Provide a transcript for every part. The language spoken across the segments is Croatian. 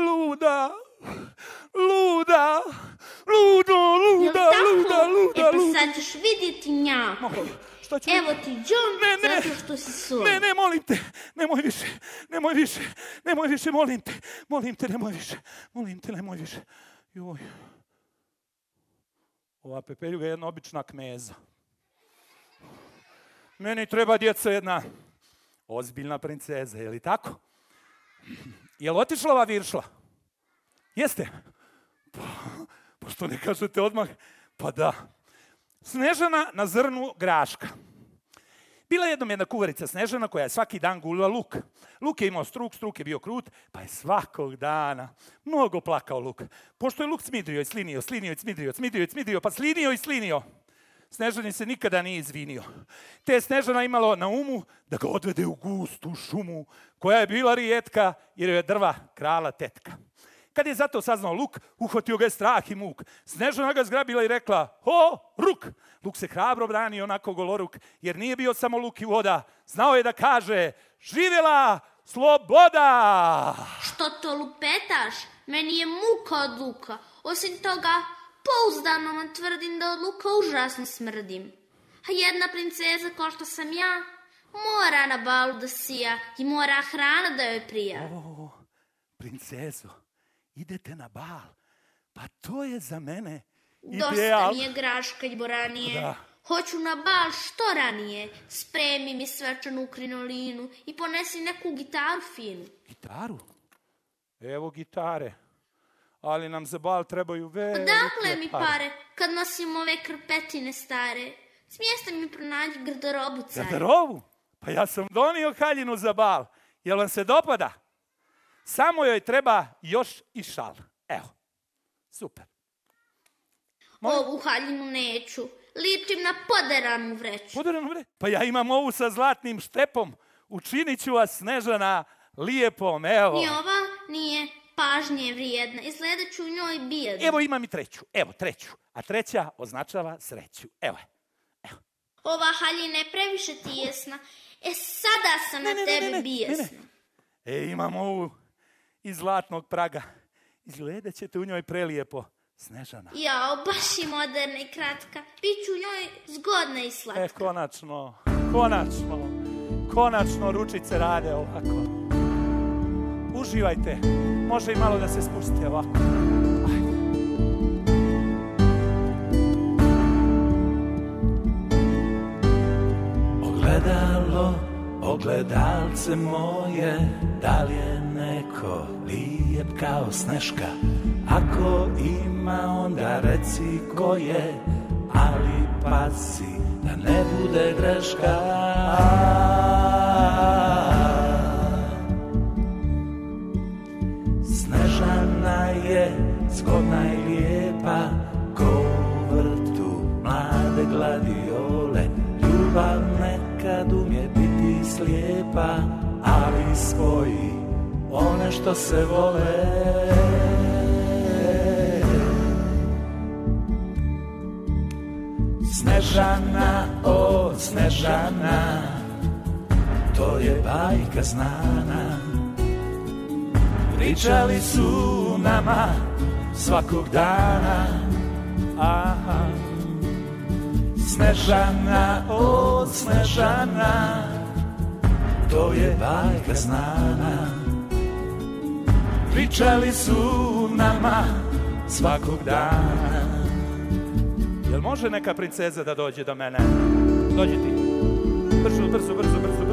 luda, luda, ludo, luda, tako? luda, luda, e pa luda. sad ćeš vidjeti njaku. Ma, Šta ću Evo ti John, Ne, ne. zato što si sol. Ne, ne, molim te, nemoj više, nemoj više, nemoj više, molim te, molim te, nemoj više, molim te, nemoj više. Joj. Ova pepeljuga je jedna obična kmeza. Meni treba djeca jedna ozbiljna princeza, je li tako? Je otišla ova viršla? Jeste? Pa, pa što ne kažete odmah? Pa da. Snežana na zrnu graška. Bila je jednom jedna kuvarica Snežana koja je svaki dan gulila luk. Luk je imao struk, struk je bio krut, pa je svakog dana mnogo plakao luk. Pošto je luk smidrio i slinio, slinio i smidrio, smidrio i smidrio, pa slinio i slinio. Snežani se nikada nije izvinio. Te je Snežana imalo na umu da ga odvede u gustu šumu, koja je bila rijetka jer je drva krala tetka. Kad je zato saznao Luk, uhvatio ga je strah i muk. Snežana ga zgrabila i rekla, ho, ruk! Luk se hrabro brani onako goloruk, jer nije bio samo luk i voda. Znao je da kaže, živjela sloboda! Što to lupetaš? Meni je muka od luka. Osim toga, pouzdano vam tvrdim da od luka užasno smrdim. A jedna princeza kao što sam ja, mora na balu da sija i mora hrana da joj prija. O, princezo, idete na bal. Pa to je za mene Dosta ideal. mi je graška boranije. Da. Hoću na bal što ranije. Spremi mi svečanu krinolinu i ponesi neku gitaru finu. Gitaru? Evo gitare. Ali nam za bal trebaju velike Odakle mi pare kad nosim ove krpetine stare? Smijeste mi pronaći garderobu care. Garderobu? Pa ja sam donio haljinu za bal. Jel vam se dopada? Samo joj treba još i šal. Evo. Super. Molim? Ovu haljinu neću. Ličim na poderanu vreću. Podareno bre. Pa ja imam ovu sa zlatnim štepom. Učinit ću vas, Snežana, lijepom. Evo. Ni ova nije pažnje vrijedna. Izgleda ću u njoj bijedna. Evo imam i treću. Evo treću. A treća označava sreću. Evo je. Ova haljina je previše tijesna. E sada sam na tebi bijesna. E, imam ovu iz zlatnog praga. Izgledat ćete u njoj prelijepo. Snežana. Jao, baš je moderna i kratka. Biću u njoj zgodna i slatka. E, konačno, konačno, konačno ručice rade ovako. Uživajte. Može i malo da se spustite ovako. Ogledalo, ogledalce moje, da li je neko lijep kao sneška? Ako ima, onda reci ko je, ali pazi da ne bude greška. Lijepa, ko vrtu mlade gladiole. Ljubav nekad umje biti slijepa, ali spoji one što se vole. Snežana, o Snežana, to je bajka znana. Pričali su nama svakog dana. Aha. Snežana, o Snežana To je bajka znana. Pričali su nama svakog dana. Jel može neka princeza da dođe do mene? Dođi ti. Brzo, brzo, brzo, brzo,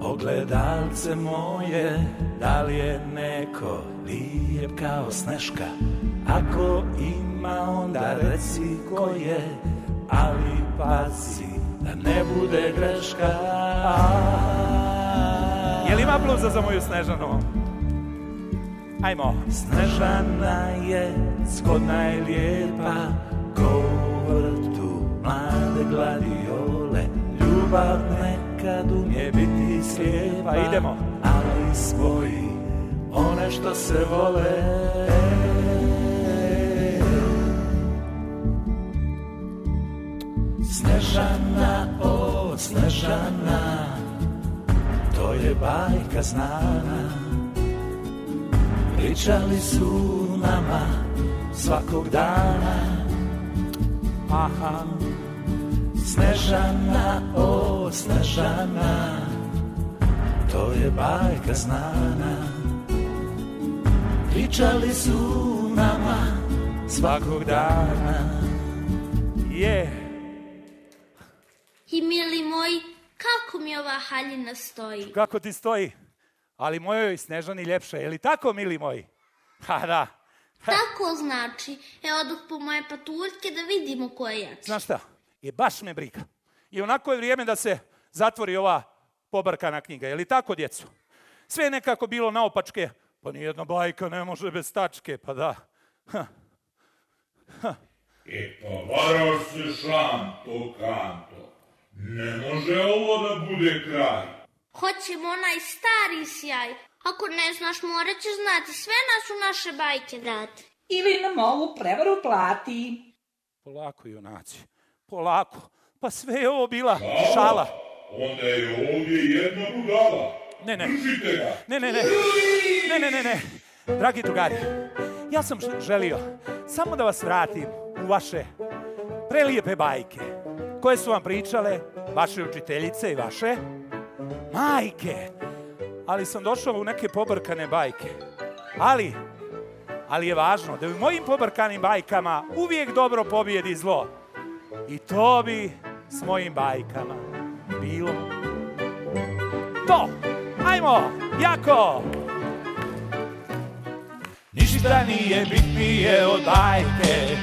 ogledalce moje, da li je neko lijep kao sneška? Ako ima, onda reci ko je, ali pazi da ne bude greška. Jel ima bluza za moju Snežanu? Ajmo. Snežana je zgodna i lijepa, ko u vrtu mlade gladiole. Ljubav nikad u nje biti slijepa. Pa idemo. Ali spoji one što se vole. Snežana, o Snežana To je bajka znana. Pričali su nama svakog dana. Aha. Snežana, o Snežana, to je bajka znana. Pričali su nama svakog dana. je. I mili moji, kako mi ova haljina stoji? Kako ti stoji? Ali mojoj Snežani ljepše, je li tako, mili moji? Ha, da. Tako znači, e odoh po moje patuljke da vidimo ko je jači. Znaš šta? Je baš me briga. I onako je vrijeme da se zatvori ova pobrkana knjiga. Je li tako, djecu? Sve je nekako bilo naopačke. Pa nijedna bajka ne može bez tačke, pa da. Ha. E pa varaš se šanto, kanto. Ne može ovo da bude kraj. Hoćemo onaj stari sjaj. Ako ne znaš, morat ćeš znati. Sve nas u naše bajke dati. Ili nam ovu prevaru plati. Polako, junaci. Polako. Pa sve je ovo bila šala. Onda je ovdje jedna budala. Ne, ne. Držite ga. Ne, ne, ne. Ne, ne, ne, ne. Dragi drugari, ja sam želio samo da vas vratim u vaše prelijepe bajke koje su vam pričale vaše učiteljice i vaše majke. Ali sam došao u neke pobrkane bajke. Ali, ali je važno da u mojim pobrkanim bajkama uvijek dobro pobjedi zlo. I to bi s mojim bajkama bilo to. Ajmo, jako! Ništa nije bitnije od bajke,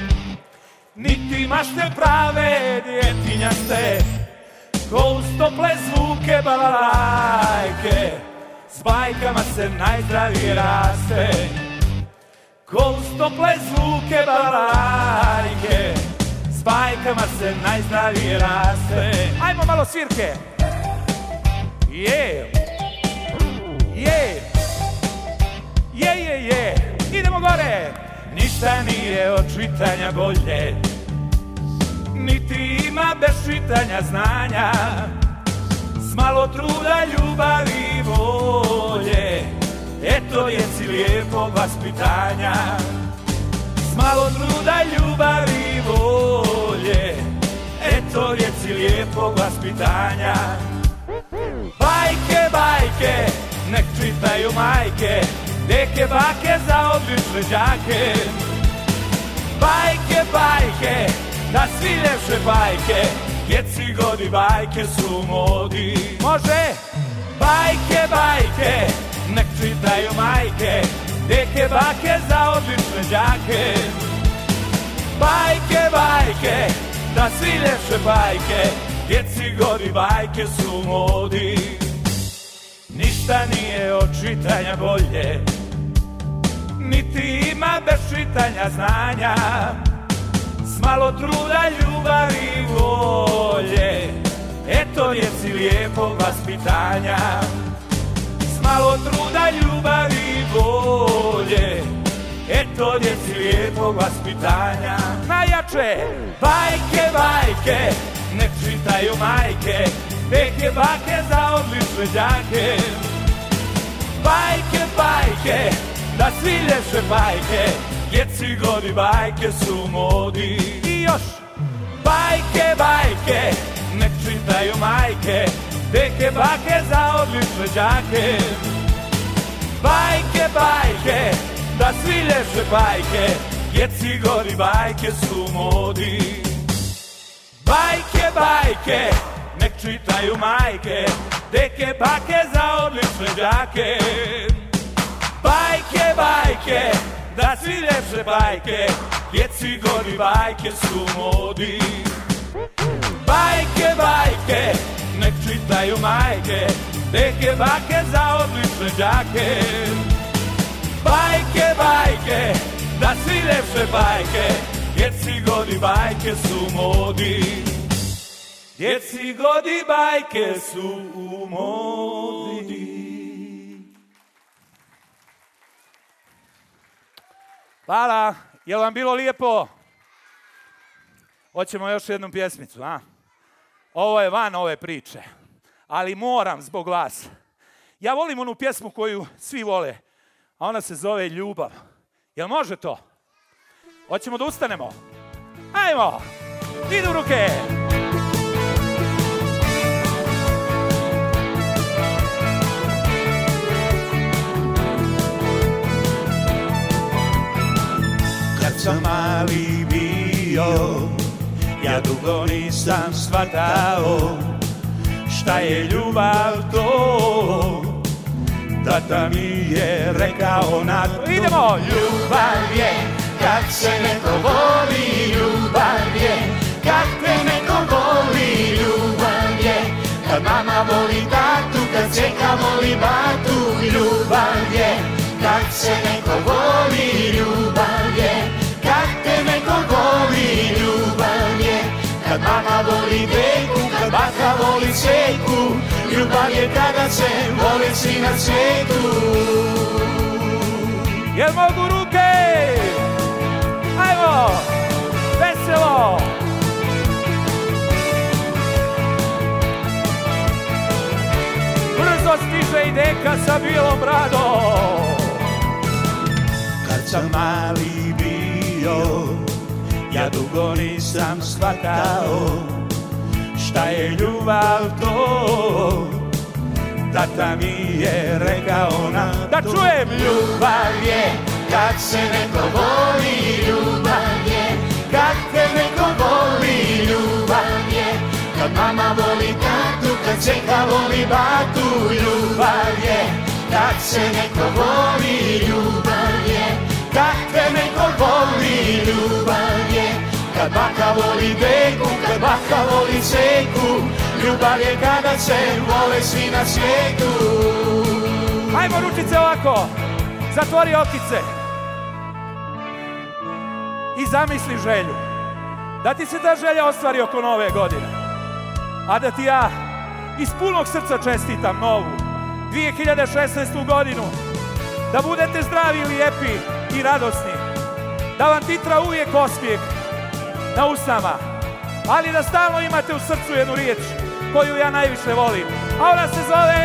niti mašte prave djetinjaste, ko uz tople zvuke balalajke, s bajkama se najzdravije raste. Ko uz tople zvuke balalajke, bajkama se najzdravije raste. Ajmo malo svirke! Je! Je! Je, je, je! Idemo gore! Ništa nije od čitanja bolje, niti ima bez čitanja znanja. S malo truda, ljubavi i volje, eto djeci lijepog vaspitanja. S malo truda, ljubavi i volje, eto djeci lijepog vaspitanja. Bajke, bajke, nek čitaju majke, deke bake za odlične đake. Bajke, bajke, da svi ljepše bajke, djeci godi bajke su modi. Može! Bajke, bajke, nek čitaju majke, deke bake za odlične đake. Da svi ljepše bajke, djeci godi bajke su modi. Ništa nije od čitanja bolje, niti ima bez čitanja znanja. S malo truda, ljubavi i volje, eto djeci lijepog vaspitanja. S malo truda, ljubavi i volje, eto djeci lijepog vaspitanja. Najjače! Bajke, bajke, nek čitaju majke, deke bake za odlične đake. Bajke, bajke, da svi ljepše bajke, djeci godi bajke su modi. I još! Bajke, bajke, nek čitaju majke, deke bake za odlične đake. Bajke, bajke, da svi ljepše bajke, djeci godi bajke su modi. Bajke, bajke, nek čitaju majke, deke bake za odlične đake. Bajke, bajke, da svi ljepše bajke, djeci godi bajke su modi. Bajke, bajke, nek čitaju majke, deke bake za odlične đake. Bajke, bajke, da svi ljepše bajke, djeci godi bajke su modi. Djeci godi bajke su u modi. Hvala, jel vam bilo lijepo? Hoćemo još jednu pjesmicu, a? Ovo je van ove priče. ali moram zbog vas. Ja volim onu pjesmu koju svi vole, a ona se zove Ljubav. Jel može to? Hoćemo da ustanemo? Ajmo! Idu ruke! Kad sam mali bio, ja dugo nisam shvatao šta je ljubav to. Tata mi je rekao na to. Idemo! Ljubav je kad se neko voli, ljubav je kad te neko voli, ljubav je kad mama voli tatu, kad seka voli batu, ljubav je kad se neko voli, ljubav je kada se vole svi na svijetu. Jel mogu ruke? Ajmo! Veselo! Brzo stiže i deka sa bilom bradom. Kad sam mali bio, ja dugo nisam shvatao šta je ljubav to. Tata mi je rekao na Da čujem! Ljubav je kad se neko voli, ljubav je. Kad te neko voli, ljubav je. Kad mama voli tatu, kad seka voli batu, ljubav je. Kad se neko voli, ljubav je. Kad te neko voli, ljubav je. Kad baka voli deku, kad baka voli seku, ljubav je kada se vole svi na svijetu. Ajmo ručice ovako! Zatvori okice! I zamisli želju. Da ti se ta želja ostvari oko nove godine. A da ti ja iz punog srca čestitam novu 2016. godinu. Da budete zdravi, lijepi i radosni. Da vam titra uvijek osmijeh na usama. Ali da stalno imate u srcu jednu riječ koju ja najviše volim. A ona se zove...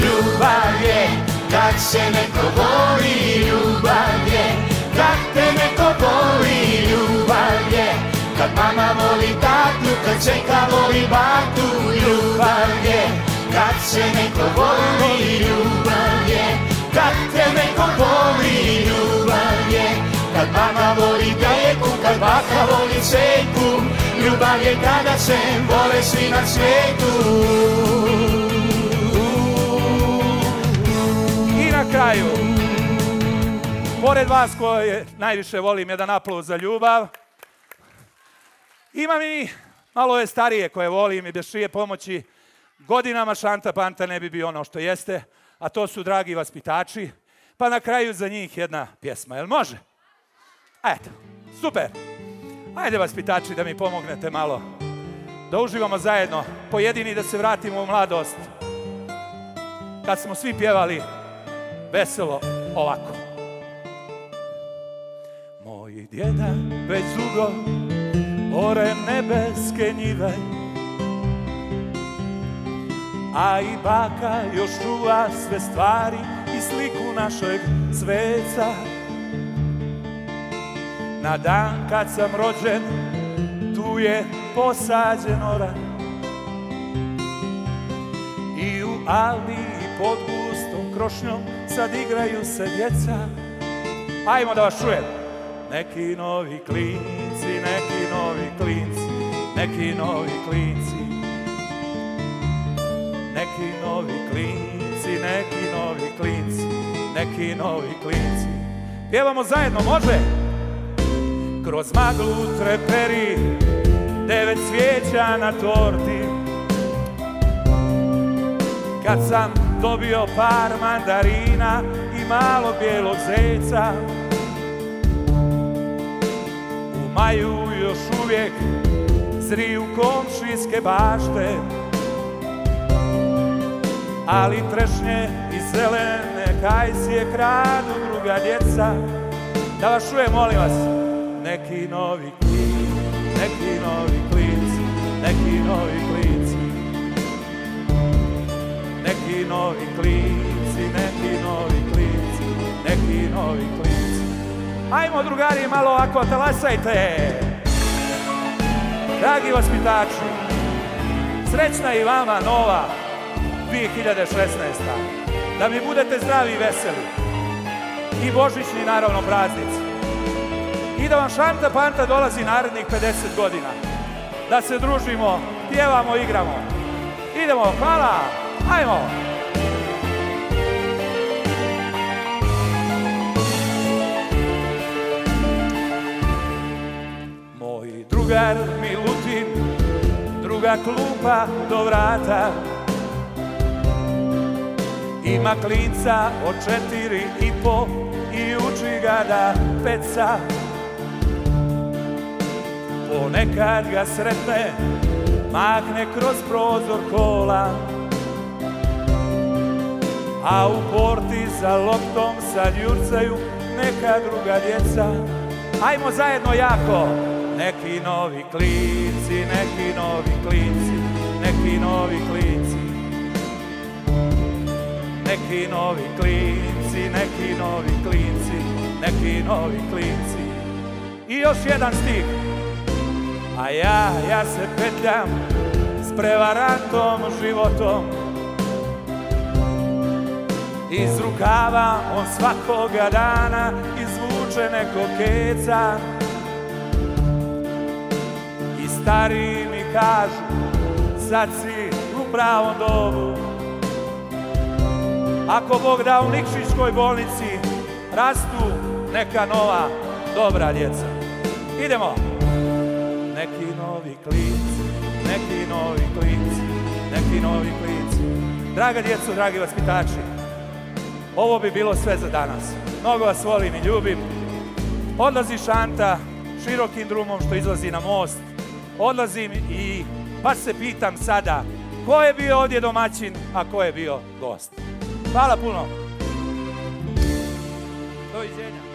Ljubav je kad se neko voli, ljubav je kad te neko voli, ljubav je kad mama voli tatu, kad čeka voli batu, ljubav je kad se neko voli, ljubav je kad te neko voli, ljubav je mama voli deku, kad baka voli seku, ljubav je kada se vole svi na svijetu. I na kraju, pored vas koje najviše volim jedan aplauz za ljubav, imam i malo ove starije koje volim i bez čije pomoći godinama šanta panta ne bi bio ono što jeste, a to su dragi vaspitači, pa na kraju za njih jedna pjesma, jel može? Eto, super. Ajde vaspitači da mi pomognete malo, da uživamo zajedno, pojedini da se vratimo u mladost, kad smo svi pjevali veselo ovako. Moj djeda već dugo ore nebeske njive, a i baka još čuva sve stvari i sliku našeg sveca. Na dan kad sam rođen, tu je posađen orak i u aliji pod gustom krošnjom sad igraju se djeca. Ajmo da vas čujem. Neki novi klinci, neki novi klinci, neki novi klinci. Neki novi klinci, neki novi klinci, neki novi klinci. Pjevamo zajedno, može? Kroz maglu treperi, devet svijeća na torti. Kad sam dobio par mandarina i malo bijelog zeca U maju još uvijek zriju komšijske bašte Ali trešnje i zelene kajsije kradu druga djeca Da vas čujem, molim vas Neki novi klinci, neki novi klinci, neki novi klinci neki novi klinci, neki novi klinci, neki novi klinci. Ajmo drugari malo ovako, talasajte. Dragi vaspitači, srećna i vama nova 2016. Da mi budete zdravi i veseli. I božićni naravno praznici. Da vam šanta panta dolazi narednih 50 godina. Da se družimo, pjevamo, igramo. Idemo, hvala, ajmo. Drugar Milutin, druga klupa do vrata. Ima klinca od četiri i po i uči ga da peca. Ponekad ga sretne, makne kroz prozor kola. A u porti za loptom sad jurcaju neka druga djeca. Ajmo zajedno jako! Neki novi klinci, neki novi klinci, neki novi klinci. Neki novi klinci, neki novi klinci, neki novi klinci. I još jedan stih. A ja, ja se petljam s prevarantom životom. Iz rukava on svakoga dana izvuče neko keca. I stari mi kažu, sad si u pravom dobu. Ako Bog da u Nikšićkoj bolnici rastu neka nova dobra djeca. Idemo! Neki novi klinci, neki novi klinci, neki novi klinci. Draga djeco, dragi vaspitači, ovo bi bilo sve za danas. Mnogo vas volim i ljubim. Odlazi Šanta širokim drumom što izlazi na most. Odlazim i pa se pitam sada ko je bio ovdje domaćin, a ko je bio gost. Hvala puno. Doviđenja.